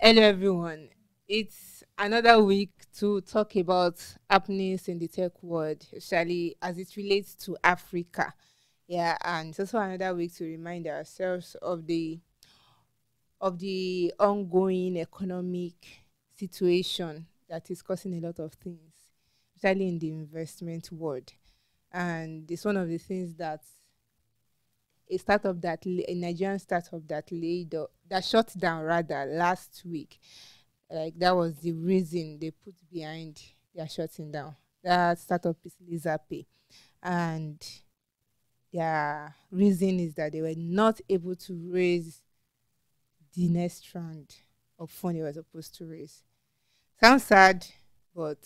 Hello, everyone. It's another week to talk about happenings in the tech world, especially as it relates to Africa. Yeah, and it's also another week to remind ourselves of the of the ongoing economic situation that is causing a lot of things, especially in the investment world. And it's one of the things that a startup that a Nigerian startup that laid that shut down rather last week. Like that was the reason they put behind their shutting down. That startup is Lizape. And their reason is that they were not able to raise the next round of fund they were supposed to raise. Sounds sad, but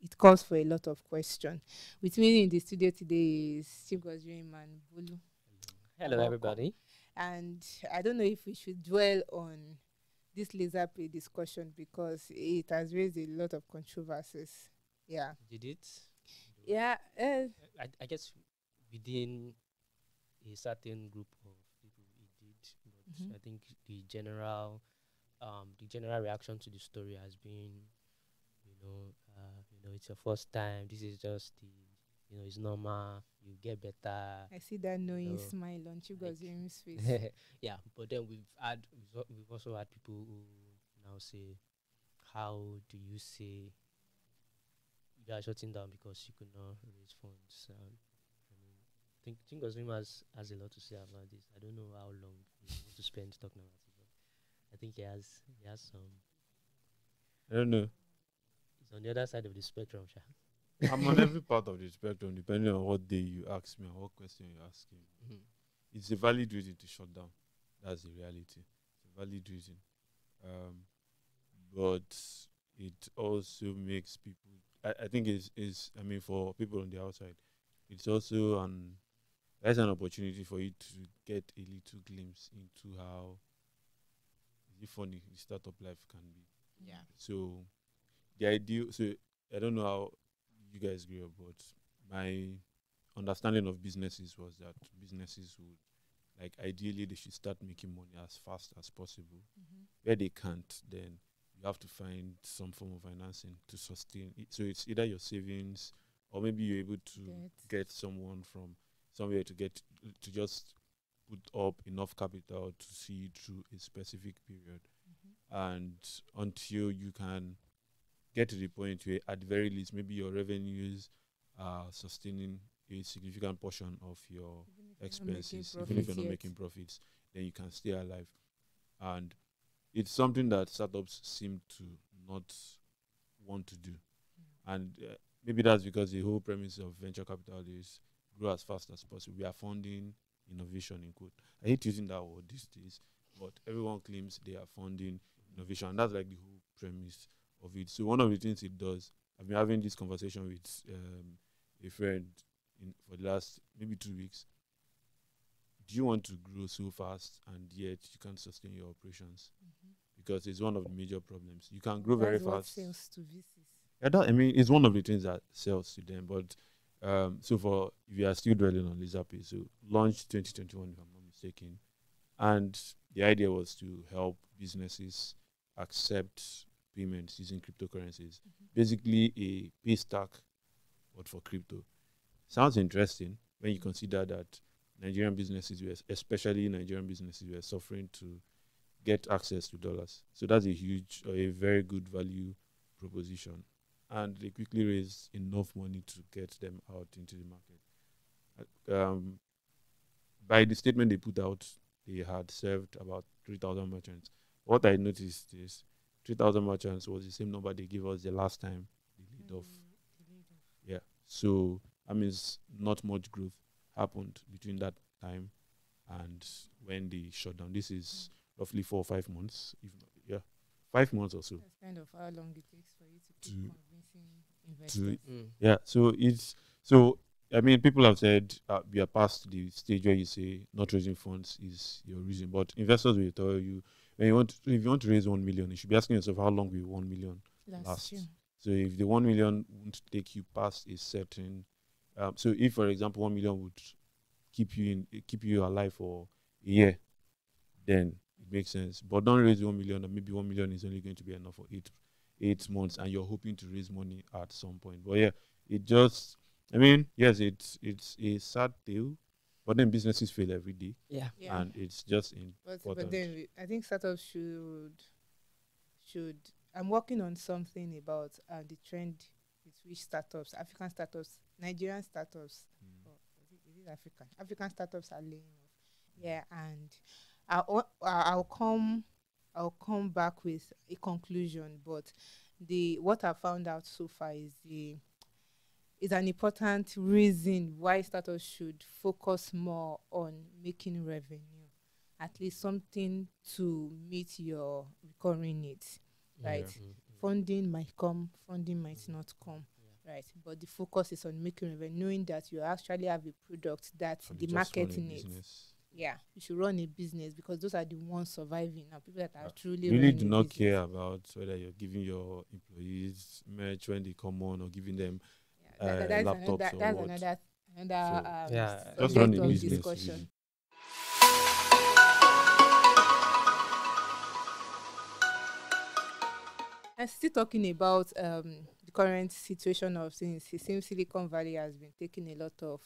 it calls for a lot of question. With me in the studio today is Chief Gosrim and Bulu. Hello, Welcome. everybody. And I don't know if we should dwell on this Lazerpay discussion because it has raised a lot of controversies. Yeah. Did it? Yeah. Uh, I, I guess within a certain group of people it did, but mm-hmm. I think the general um, the general reaction to the story has been, you know, uh, you know, it's your first time. This is just the you know, it's normal. You get better. I see that knowing you know, smile on Chigozim's face. yeah, but then we've had we've also had people who now say, "How do you say you are shutting down because you could not raise funds?" Um, I mean, think Chigozim has has a lot to say about this. I don't know how long we want to spend talking about it, but I think he has he has some. I don't know. He's on the other side of the spectrum, Sha. I'm on every part of the spectrum, depending on what day you ask me and what question you ask me. Mm-hmm. It's a valid reason to shut down. That's the reality. It's a valid reason. Um, but it also makes people. I, I think it's, it's. I mean, for people on the outside, it's also an. That's an opportunity for you to get a little glimpse into how funny the startup life can be. Yeah. So the idea. So I don't know how you guys grew up, but my understanding of businesses was that businesses would like ideally they should start making money as fast as possible. Mm-hmm. Where they can't, then you have to find some form of financing to sustain it. So it's either your savings or maybe you're able to get, get someone from somewhere to get to just put up enough capital to see through a specific period. Mm-hmm. And until you can get to the point where, at the very least, maybe your revenues are sustaining a significant portion of your expenses, even if you're not making profits, then you can stay alive. And it's something that startups seem to not want to do. Mm. And uh, maybe that's because the whole premise of venture capital is grow as fast as possible. We are funding innovation in quote. I hate using that word these days, but everyone claims they are funding innovation. And that's like the whole premise of it. So one of the things it does, I've been having this conversation with um, a friend in, for the last maybe two weeks. Do you want to grow so fast and yet you can't sustain your operations? Mm-hmm. Because it's one of the major problems. You can grow That's very fast. Sales to VCs. Yeah, that, I mean, it's one of the things that sells to them. But um, so for if you are still dwelling on Lazerpay, so launched 2021, if I'm not mistaken, and the idea was to help businesses accept payments using cryptocurrencies. Mm-hmm. Basically, a Paystack, but for crypto. Sounds interesting when you consider that Nigerian businesses, were, especially Nigerian businesses, were suffering to get access to dollars. So that's a huge or a very good value proposition. And they quickly raised enough money to get them out into the market. Um, by the statement they put out, they had served about 3,000 merchants. What I noticed is 3,000 merchants was the same number they gave us the last time they laid mm, off. Yeah. So, I mean, not much growth happened between that time and when they shut down. This is mm. roughly four or five months. If not, yeah, five months or so. That's kind of how long it takes for you to keep to, convincing investors. To, mm. Yeah. So it's so. I mean, people have said uh, we are past the stage where you say not raising funds is your reason, but investors will tell you when you want to, if you want to raise one million, you should be asking yourself how long will one million last. last. So if the one million won't take you past a certain, um, so if for example one million would keep you in keep you alive for a year, then it makes sense. But don't raise one million, and maybe one million is only going to be enough for eight eight months, and you're hoping to raise money at some point. But yeah, it just, I mean, yes, it's it's a sad tale, but then businesses fail every day, Yeah. Yeah. and it's just in But, important. but then we, I think startups should should I'm working on something about uh, the trend with which startups, African startups, Nigerian startups, Mm. or is it, is it African? African startups are laying off. Yeah, and I'll I'll come I'll come back with a conclusion, but the what I found out so far is the is an important reason why startups should focus more on making revenue at least something to meet your recurring needs right? Mm, funding might come funding might not come right? But the focus is on making revenue knowing that you actually have a product that and the market needs. business. yeah you should run a business because those are the ones surviving now people that are Yeah. truly really do not business. care about whether you're giving your employees merch when they come on or giving them yeah, that- uh, that's laptops another, or that's what. another another So, um, Yeah, just run a of business. discussion really. And still talking about um, the current situation of things, it seems Silicon Valley has been taking a lot of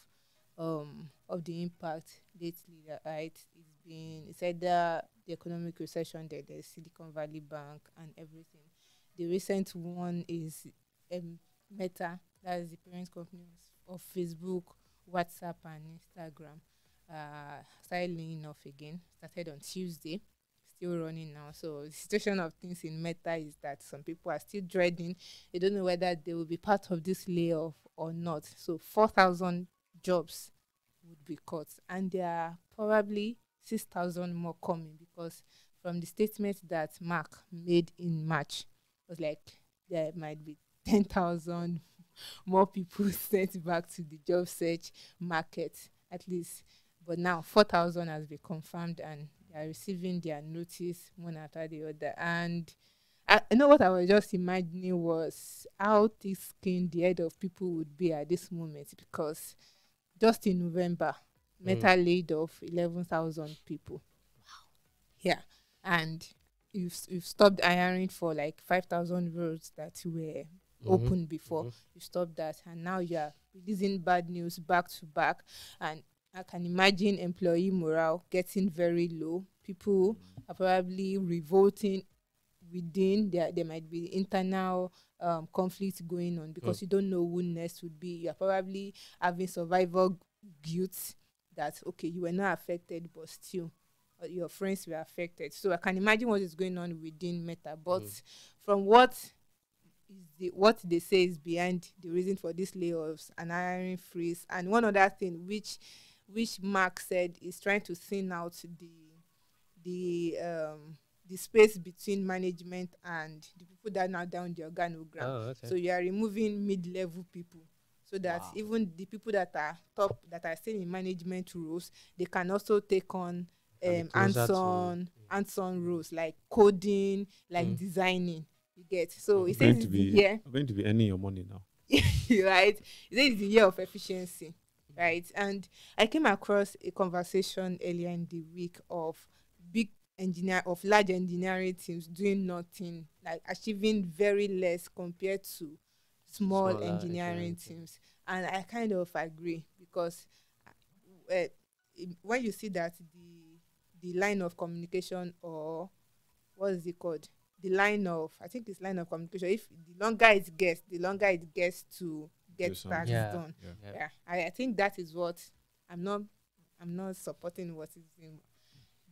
um, of the impact lately. Right, it's been it's either the economic recession, there, there's Silicon Valley Bank and everything. The recent one is um, Meta, that is the parent company of Facebook, WhatsApp, and Instagram. Uh, started laying off again. Started on Tuesday still running now. So the situation of things in Meta is that some people are still dreading. They don't know whether they will be part of this layoff or not. So four thousand jobs would be cut, and there are probably six thousand more coming because from the statement that Mark made in March was like there might be ten thousand more people sent back to the job search market at least. But now four thousand has been confirmed and they are receiving their notice one after the other. And I you know what I was just imagining was how thick skinned the head of people would be at this moment because just in November, Mm. Meta laid off eleven thousand people. Wow. Yeah. And you've you've stopped hiring for like five thousand roles that were Mhm. open before. Mhm. you stop that and now you're releasing bad news back to back. And i can imagine employee morale getting very low. People are probably revolting within. There there might be internal um conflict going on because you don't know who next would be. You're probably having survival guilt that okay you were not affected but still uh, your friends were affected. So i can imagine what is going on within meta. But Mm. from what is the what they say is behind the reason for these layoffs and hiring freeze and one other thing which which mark said is trying to thin out the the um the space between management and the people that are now down the organogram Oh, okay. so you are removing mid-level people so that Wow. even the people that are top that are still in management roles they can also take on um closer to- hands-on mm. hands-on roles like coding like Mm. designing you get. So I'm it going says to be year. I'm going to be earning your money now. right? It says it's the year of efficiency right? And i came across a conversation earlier in the week of big engineer of large engineering teams doing nothing like achieving very less compared to small Smaller engineering teams. And i kind of agree because uh, uh, when you see that the the line of communication or what is it called the line of i think it's line of communication if the longer it gets the longer it gets to get Do tasks Yeah. done Yeah. Yeah. yeah I, I think that is what i'm not i'm not supporting what is in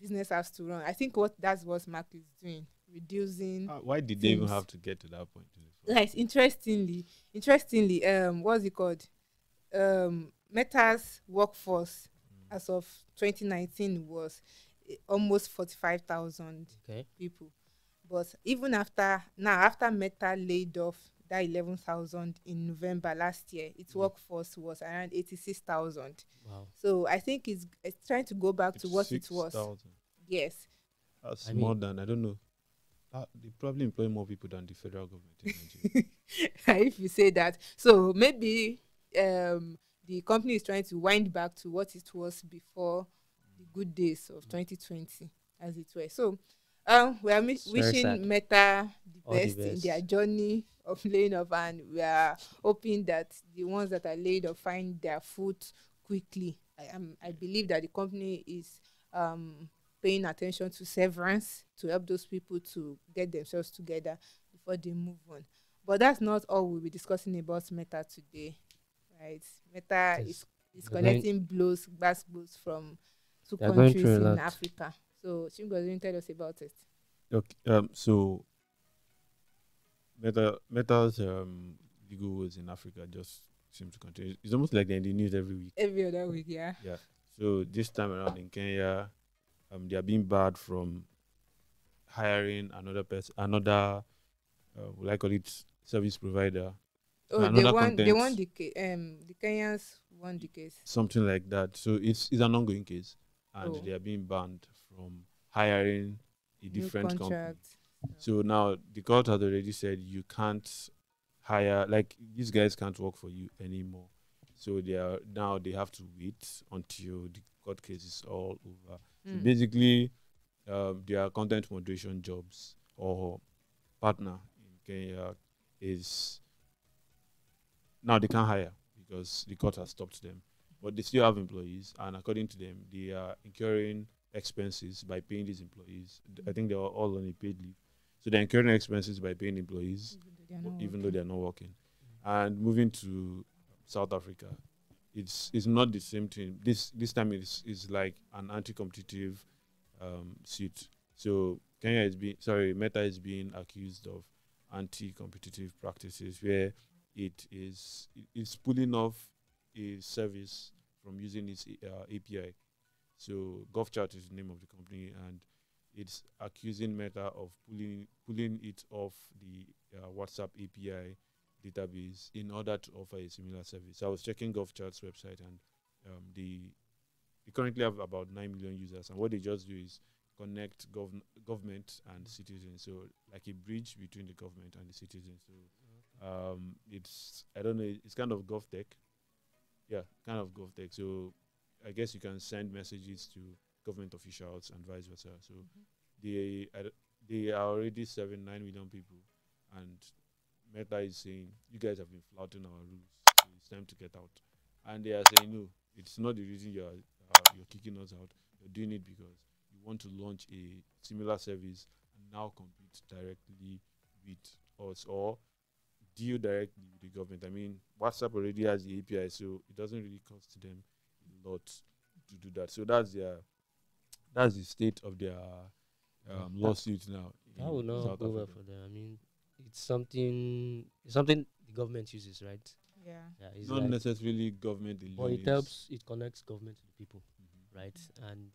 business has to run i think what that's what mark is doing reducing Ah, why did they even Things. have to get to that point? in like interestingly interestingly um what's it called um meta's workforce Mm. as of 2019 was eh, almost 45000 Okay. people but even after now after meta laid off that 11000 in november last year its Mm. workforce was around 86000 Wow. so i think it's, it's trying to go back to what it was 6,000. yes That's I more mean- than I don't know. Ah, they probably employ more people than the federal government in Nigeria. if you say that so maybe um the company is trying to wind back to what it was before the good days of 2020 as it were. So um, we are mi- very sad. wishing Meta the All the best, in best. their journey of laying off, and we are hoping that the ones that are laid off find their foot quickly. I am. I believe that the company is um, paying attention to severance to help those people to get themselves together before they move on. But that's not all we'll be discussing about Meta today, right? Meta Yes. is is collecting blows, bass blows from two countries in. Africa. So you tell us about it. Okay. Um. So. Meta Meta's um legal woes in Africa just seem to continue. It's almost like they're in the news every week. Every other week, yeah. Yeah. So this time around in Kenya, um, they are being barred from hiring another person, another, uh, what I call it, service provider, Oh, they won. They won the case. Um, the Kenyans won the case. something like that. So it's it's an ongoing case, and Oh. they are being banned from hiring a different company. contract. So now the court has already said you can't hire like these guys can't work for you anymore. So they are now they have to wait until the court case is all over. So Mm. basically, um, their content moderation jobs or partner in Kenya is now they can't hire because the court has stopped them. But they still have employees, and according to them, they are incurring expenses by paying these employees. I think they are all on a paid leave, so they're incurring expenses by paying employees Even though they are not even though working. they're not working. And moving to South Africa, it's it's not the same thing. This this time it's is like an anti-competitive um, suit. So Kenya is being sorry, Meta is being accused of anti-competitive practices where it is it- it's pulling off a service from using its uh, API. So GovChat is the name of the company, and it's accusing Meta of pulling pulling it off the uh, WhatsApp API database in order to offer a similar service. So I was checking GovChat's website, and um, they they currently have about nine million users, and what they just do is connect gov- government and citizens. So like a bridge between the government and the citizens. So um, it's I don't know, it's kind of GovTech. Yeah, kind of GovTech. So I guess you can send messages to government officials and vice versa. So they are, they are already serving nine million people, and Meta is saying you guys have been flouting our rules. So it's time to get out. And they are saying no, it's not the reason you are uh, you're kicking us out. You're doing it because you want to launch a similar service and now compete directly with us or deal directly with the government. I mean, WhatsApp already has the API, so it doesn't really cost to them a lot to do that. So that's their that's the state of their um, lawsuit now. That will not South go well for them. I mean, it's something it's something the government uses, right? Yeah. Yeah, it's Not like, necessarily government alone. but it helps. It connects government to the people, Mhm. right? And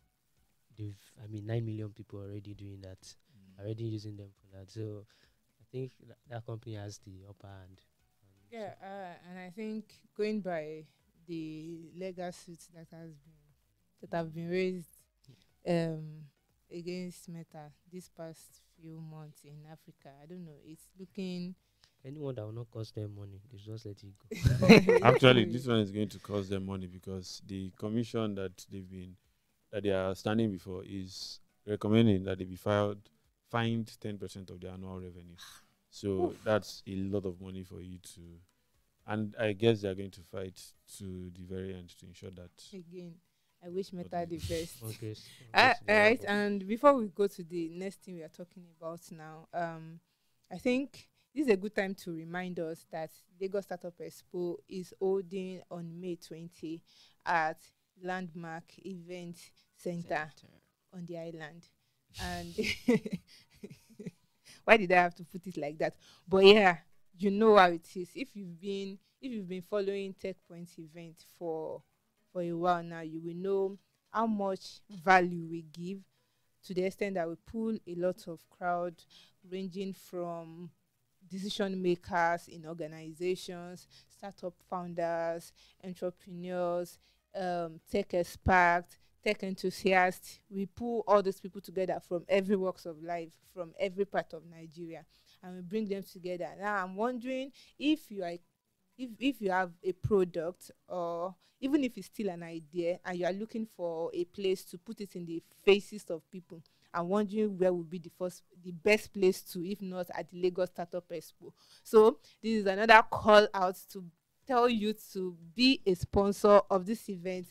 they've, I mean, nine million people already doing that, Mhm. already using them for that. So I think that, that company has the upper hand. Yeah, uh, and I think going by the legal suits that has been that have been raised um, against Meta this past few months in Africa, I don't know. It's looking anyone that will not cost them money, they should just let it go. Actually, this one is going to cost them money because the commission that they've been that they are standing before is recommending that they be filed fined ten percent of their annual revenue. So that's a lot of money for you to, and I guess they are going to fight to the very end to ensure that. again. I wish Meta the best. Okay. s- Uh, okay, so they right, have- and before we go to the next thing we are talking about now, um, I think this is a good time to remind us that Lagos Startup Expo is holding on May 20 at Landmark Event Center on the island. And why did I have to put it like that? But yeah, you know how it is. If you've been if you've been following Tech Point event for for a while now, you will know how much value we give to the extent that we pull a lot of crowd ranging from decision makers in organizations, startup founders, entrepreneurs, um, tech experts, tech enthusiasts. We pull all these people together from every walks of life, from every part of Nigeria, and we bring them together. Now, I'm wondering if you are, if if you have a product or even if it's still an idea and you are looking for a place to put it in the faces of people and wondering where would be the first the best place to if not at the lagos startup expo so this is another call out to tell you to be a sponsor of this event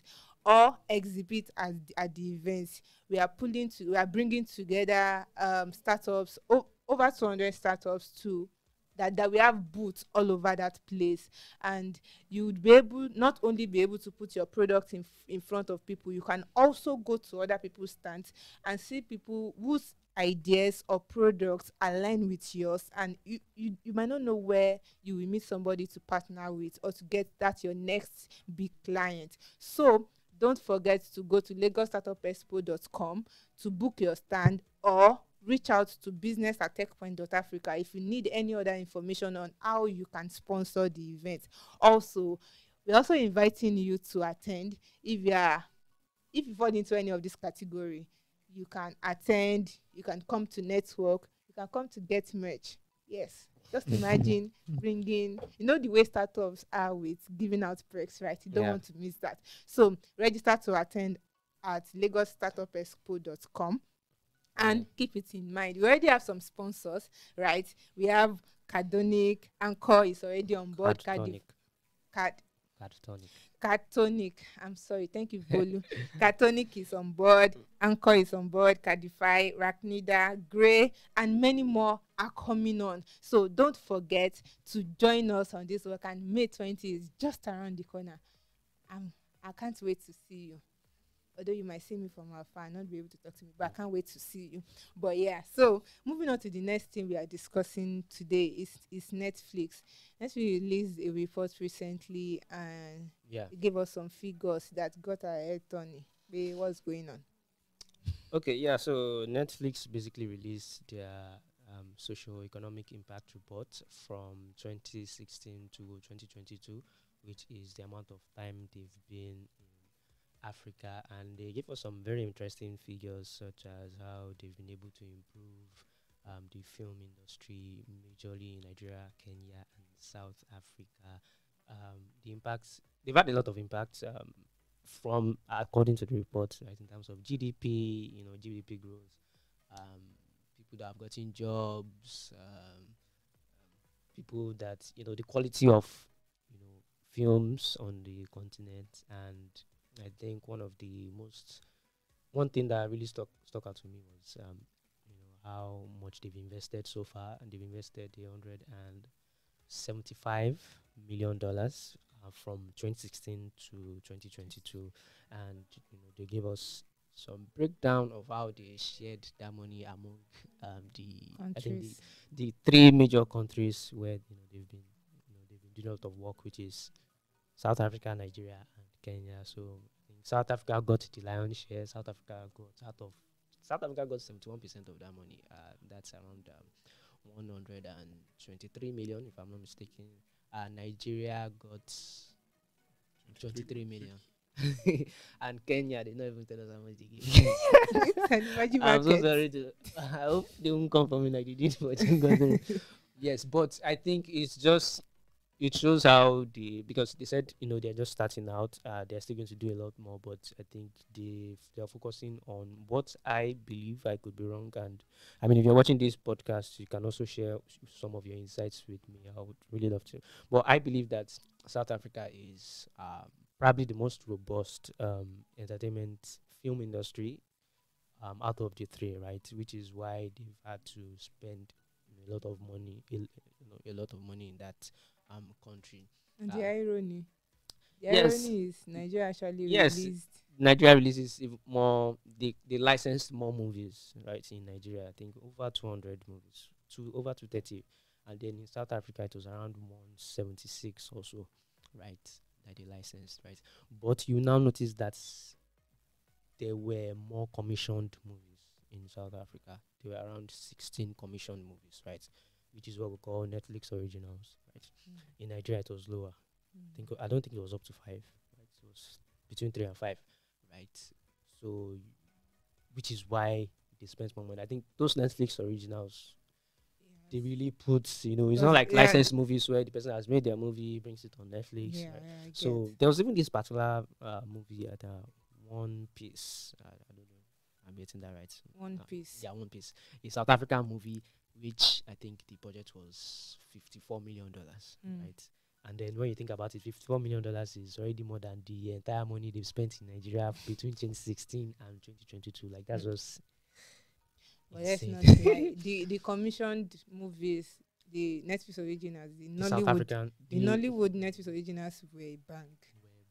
or exhibit at at the event we are pulling to we are bringing together um, startups o- over 200 startups too that that we have booths all over that place. And you would be able not only be able to put your product in in front of people you can also go to other people's stands and see people whose ideas or products align with yours. And you, you you might not know where you will meet somebody to partner with or to get that your next big client. So don't forget to go to lagosstartupexpo.com to book your stand or reach out to business at techpoint.africa if you need any other information on how you can sponsor the event. Also we're also inviting you to attend. If you are if you fall into any of this category you can attend you can come to network you can come to get merch. Yes just imagine bringing you know the way startups are with giving out perks right? You don't Yeah. want to miss that. So register to attend at lagosstartupexpo.com and keep it in mind we already have some sponsors right we have cardonic anchor is already on board Cartonic. Card, Cartonic. Cartonic. I'm sorry. Thank you, Bolu. Cartonic is on board. Anchor is on board. Cardify, Racnida, Grey, and many more are coming on. So don't forget to join us on this work. And May 20 is just around the corner. I'm, I can't wait to see you. Although you might see me from afar and not be able to talk to me, but I can't wait to see you. But yeah, so moving on to the next thing we are discussing today is, is Netflix. Netflix released a report recently and Yeah. gave us some figures that got our head turning. What's going on? Okay, yeah. So Netflix basically released their um, socio-economic impact report from 2016 to 2022, which is the amount of time they've been Africa, and they gave us some very interesting figures, such as how they've been able to improve um, the film industry, majorly in Nigeria, Kenya, and South Africa. Um, the impacts they've had a lot of impacts. Um, from according to the report, right, in terms of GDP, you know, GDP growth, um, people that have gotten jobs, um, people that you know, the quality of you know films on the continent, and I think one of the most one thing that really stuck stuck out to me was um, you know how much they've invested so far, and they've invested a hundred and seventy-five million dollars uh, from 2016 to 2022 and you know they gave us some breakdown of how they shared that money among um, the I think the, Countries. the three major countries where you know they've been you know they've been doing a lot of work which is South Africa, Nigeria Kenya. So South Africa got the lion's share, South Africa got out of South Africa got 71% of that money. Uh, that's around um, 123 million if I'm not mistaken. Uh, Nigeria got 23 million. and Kenya, they not even tell us how much they give. Can you imagine I'm so sorry to. I hope they won't come for me like they did for. Yes, but I think it's just it shows how the because they said you know they're just starting out. Uh, they're still going to do a lot more, but I think they they're focusing on what I believe. I could be wrong, and I mean if you're watching this podcast, you can also share some of your insights with me. I would really love to. But I believe that South Africa is um, probably the most robust um, entertainment film industry um, out of the three, right? Which is why they've had to spend a lot of money, a, you know, a lot of money in that um country. And Ah. the irony. The Yes. irony is Nigeria actually Yes. released. Nigeria releases more. They they licensed more movies, right? In Nigeria, I think over 200 movies, two over 230, and then in South Africa it was around 176 or so, right? That they licensed, right? But you now notice that there were more commissioned movies in South Africa. There were around 16 commissioned movies, right? Which is what we call Netflix originals, right? Mm. In Nigeria, it was lower. Mm. I think I don't think it was up to five. Right? It was between three and five, right? So, which is why they spent more money. I think those Netflix originals they really put you know it's Those- not like yeah. licensed movies where the person has made their movie brings it on Netflix. Yeah, right? yeah, So get. there was even this particular uh, movie at uh, One Piece. I, I don't know. I'm getting that right. One Uh, Piece. Yeah, One Piece. A South African movie, which I think the budget was fifty-four million dollars, Mm. right? And then when you think about it, fifty-four million dollars is already more than the entire money they've spent in Nigeria between 2016 and 2022. Like that's Mm. just. But let's not the the commissioned movies, the Netflix originals, the The South Nollywood, African. the Nollywood Netflix originals were a bank.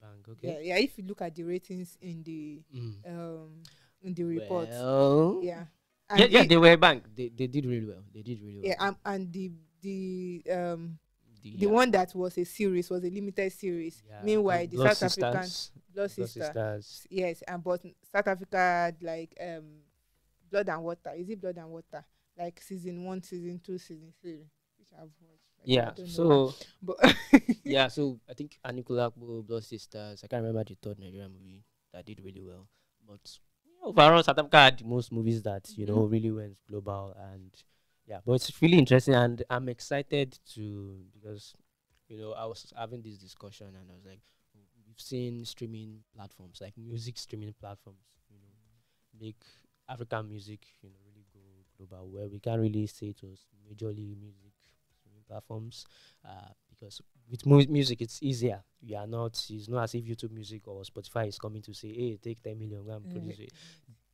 Bang, Yeah, okay. yeah. yeah. If you look at the ratings in the Mm. um in the report, Well, yeah, And yeah, the- they were a bank. They they did really well. They did really well. yeah, um, and the the um the, the one that was a series was a limited series. yeah, Meanwhile, the Blood South African Sisters, Blood Blood Sister, Sisters. yes, and but South Africa had like um Blood and Water. Is it Blood and Water? Like season one, season two, season three, which I've watched. Like, Yeah. So but yeah, so I think Anikulapo, Blood Sisters. I can't remember the third Nigerian movie that did really well, but overall, South Africa had the most movies that you know Mhm. really went global, and yeah, but it's really interesting, and I'm excited to because you know I was having this discussion, and I was like, we've seen streaming platforms like music streaming platforms, you know, make African music, you know, really go global, where we can't really say it was majorly music streaming platforms uh, because with mu- music it's easier. You are not. It's not as if YouTube Music or Spotify is coming to say, "Hey, take ten million, and Mm. produce it."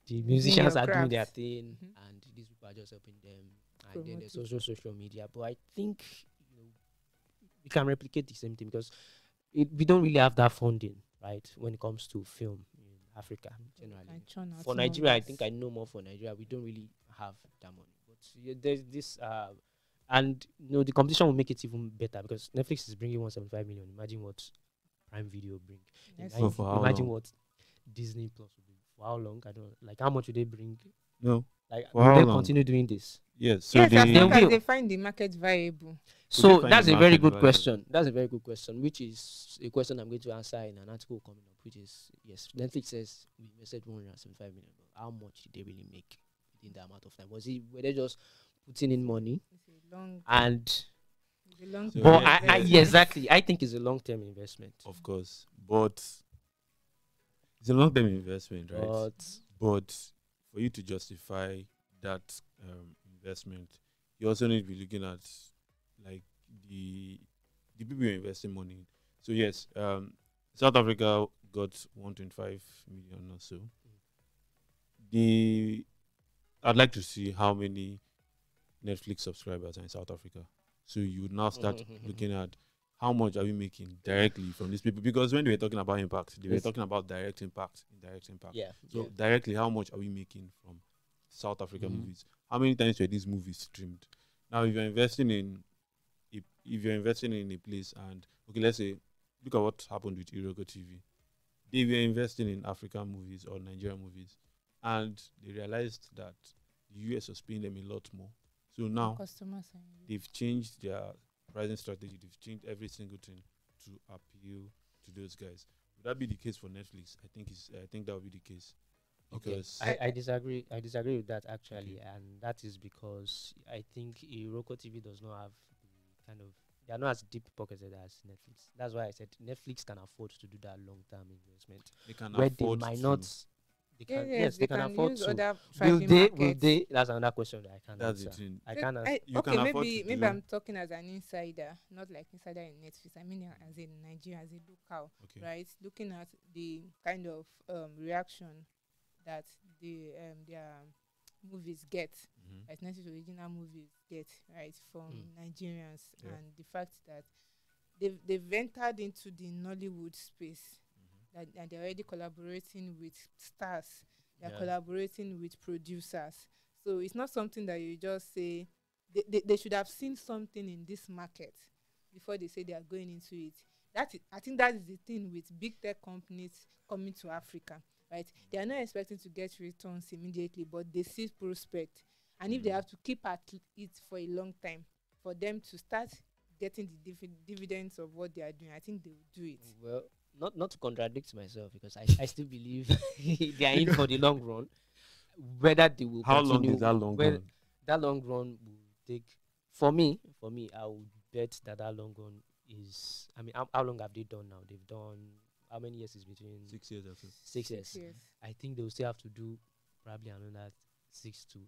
The musicians are doing their thing, Mhm. and these people are just helping them. And then there's also social media. But I think you know we can replicate the same thing because it, we don't really have that funding, right? When it comes to film in Africa generally and churn out for Nigeria, I think I know more for Nigeria. We don't really have that money, but yeah, there's this, uh, and you know the competition will make it even better because Netflix is bringing 175 million. Imagine what Prime Video bring. Yes. Imagine, For- for how imagine what Disney Plus will bring. For how long? I don't know. like. How much will they bring? No. Like, For will how they long? continue doing this? Yes. So yes, the, as long They as will. they find the market viable. So that's a very good value? question. That's a very good question, which is a question I'm going to answer in an article coming up, which is yes, Netflix says we invested 175 million, how much did they really make within the amount of time? Was it were they just putting in money long, and it's long So but I, I yeah. yeah, exactly I think it's a long term investment. of course, but it's a long-term investment, right? But But for you to justify that um, investment, you also need to be looking at like the the people you're investing money. in. So yes, um, South Africa got 1.5 million or so. The I'd like to see how many Netflix subscribers are in South Africa. So you would now start looking at how much are we making directly from these people? Because when they were talking about impact, they were talking about direct impact, indirect impact. yeah, So yeah. directly, how much are we making from South African Mhm. movies? How many times were these movies streamed? Now, if you're investing in, if, if you're investing in a place, and okay, let's say, look at what happened with Iroko TV. They were investing in African movies or Nigerian movies, and they realized that the US was paying them a lot more. So now customers. they've changed their pricing strategy. They've changed every single thing to appeal to those guys. Would that be the case for Netflix? I think it's. I think that would be the case Okay. I, I disagree. I disagree with that actually, Okay. and that is because I think Iroko TV does not have the kind of they are not as deep pocketed as Netflix. That's why I said Netflix can afford to do that long term investment they can where they afford might to. not. They Yeah, can, yes, yes, they, can, afford use to. other Will thriving they? Will they? That's another question that I can't That's the answer. thing. I can't. ans- I- You okay, can maybe maybe I'm talking as an insider, not like insider in Netflix. I mean, as a Nigeria, as a local, Okay. right? Looking at the kind of um, reaction that the um, their movies get, Mhm. like Netflix original movies get, right, from Mm. Nigerians, Yeah. and the fact that they've they've entered into the Nollywood space, Mhm. that and they're already collaborating with stars they're Yeah. collaborating with producers. So it's not something that you just say they, they, they should have seen something in this market before they say they are going into it. That is, I think that is the thing with big tech companies coming to Africa, right? They are not expecting to get returns immediately, but they see prospect. And if they Mhm. have to keep at it for a long time, for them to start getting the divi- dividends of what they are doing, I think they will do it. Well, not not to contradict myself because I, I still believe they are in for the long run. Whether they will How long continue, is that long run? that long run will take for me for me i would bet that that long run is i mean how, how long have they done now they've done how many years is between Six years or so. six years Yes. i think they will still have to do probably another six to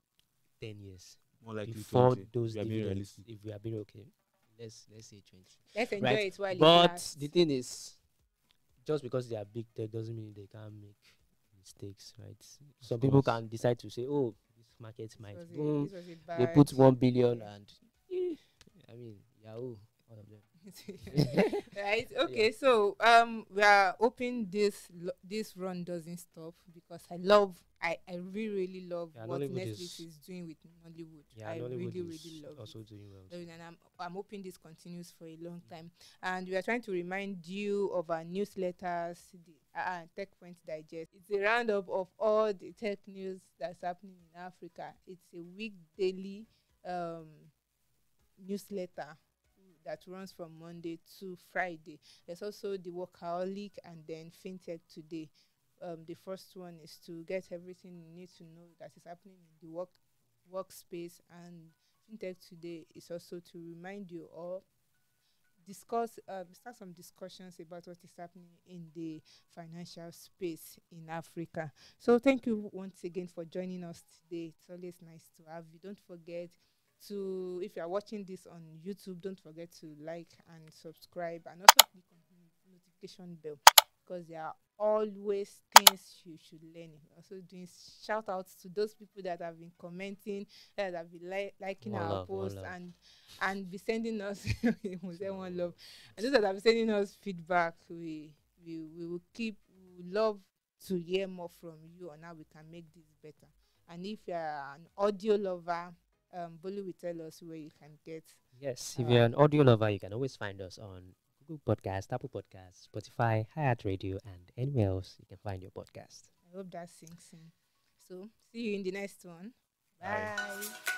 ten years More likely before 20. those We dividends. realistic. If we are being okay, let's let's say twenty. Let's enjoy Right, it while it But lasts. the thing is, just because they are big tech doesn't mean they can't make mistakes, right? Some people can decide to say, "Oh, this market This might boom." a They put one billion and, eh, I mean, Yahoo, all of them. right? Okay so um we are hoping this this run doesn't stop because i love i i really really love Yeah, what Nollywood netflix is- is, doing with nollywood. Yeah, i Nollywood really really love also it. doing well. And I'm, I'm hoping this continues for a long time. And we are trying to remind you of our newsletters the uh, tech point digest. It's a roundup of all the tech news that's happening in africa. It's a week daily um newsletter that runs from Monday to Friday. There's also the workaholic and then fintech today. Um, the first one is to get everything you need to know that is happening in the work workspace, and fintech today is also to remind you or discuss um, start some discussions about what is happening in the financial space in Africa. So thank you once again for joining us today. It's always nice to have you. Don't forget to if you are watching this on YouTube, don't forget to like and subscribe and also click on the notification bell because there are always things you should learn. Also doing shout outs to those people that have been commenting, that have been li- liking One our love, posts and and be sending us we say one love. And those that have been sending us feedback, we we we will keep we would love to hear more from you on how we can make this better. And if you are an audio lover, um, Bolu will tell us where you can get. Yes, if Uh, you're an audio lover, you can always find us on Google Podcast, Apple Podcast, Spotify, iHeartRadio, and anywhere else you can find your podcast. I hope that sinks in. So see you in the next one. Bye. Bye.